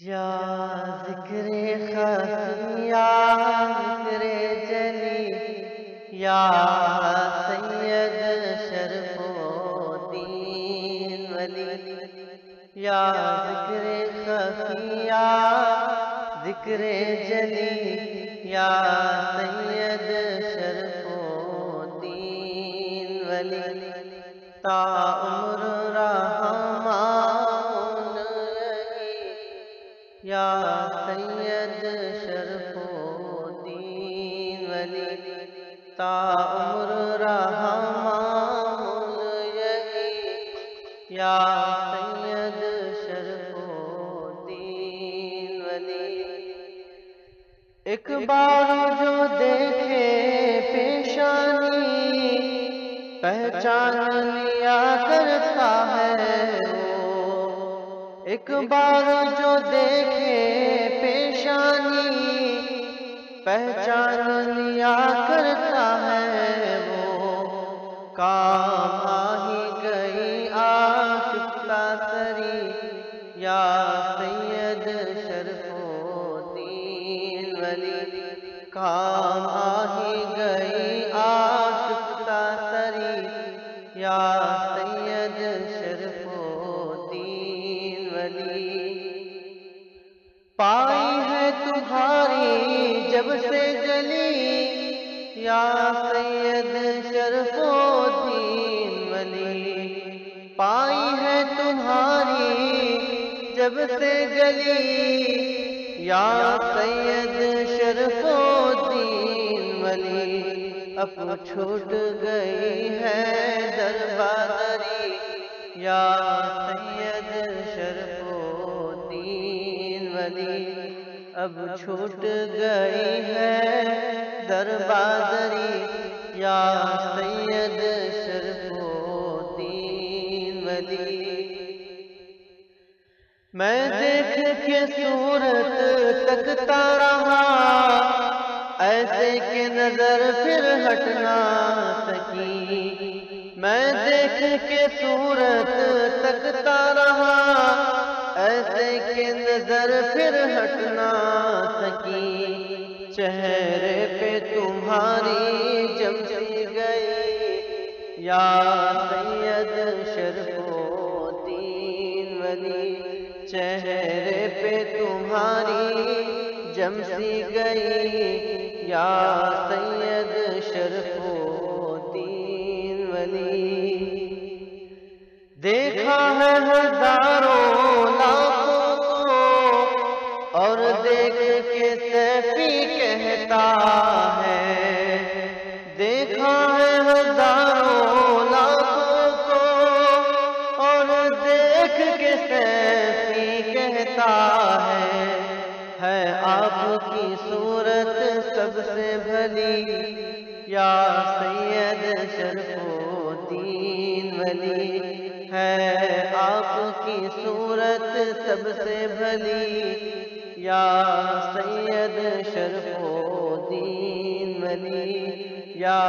یا ذکر خفی یا ذکر جلی، یا سید شرف و دین ولی، یا ذکر خفی یا ذکر جلی، یا سید شرف و دین ولی، تا عمر رحمان سید شرف و دین ولی تا عمر رحمان یا سید شرف و دین ولی۔ ایک بار جو دیکھے پیشانی پہچان لیا کرتا ہے ایک بار جو دیکھے پہچان لیا کرتا ہے وہ۔ کام آہی گئی آشکتا سری، یا سید شرف و دین ولی۔ کام آہی گئی آشکتا سری، یا سید شرف و دین ولی۔ پائی تمہاری جب سے گلی یا سید شرف و دین ولی۔ پائی ہے تمہاری جب سے گلی یا سید شرف و دین ولی۔ اب چھوٹ گئی ہے دربادری۔ یا سید شرف و دین ولی۔ اب چھوٹ گئی ہے دربادری یا سید شرف و دین ولی۔ میں دیکھ کے صورت تکتا رہا ایسے کہ نظر پھر ہٹنا سکی۔ میں دیکھ کے صورت تکتا رہا ایسے کہ نظر پھر ہٹنا سکی۔ چہرے پہ تمہاری جمچی گئی۔ یا سید شرف و دین ولی۔ چہرے پہ تمہاری جم سی گئی۔ یا سید شرف و دین ولی۔ دیکھا ہے ہزاروں دیکھ کہتا ہے۔ دیکھا ہے ہزاروں لاکھوں کو اور دیکھ کے سیفی کہتا ہے۔ ہے آپ کی صورت سب سے بھلی، یا سید شرف و دین ولی۔ ہے آپ کی صورت سب سے بھلی یا سید شرف و دین ولی یا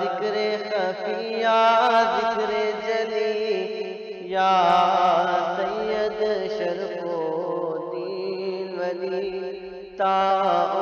ذکر خفی یا ذکر جلی یا سید شرف و دین ولی تا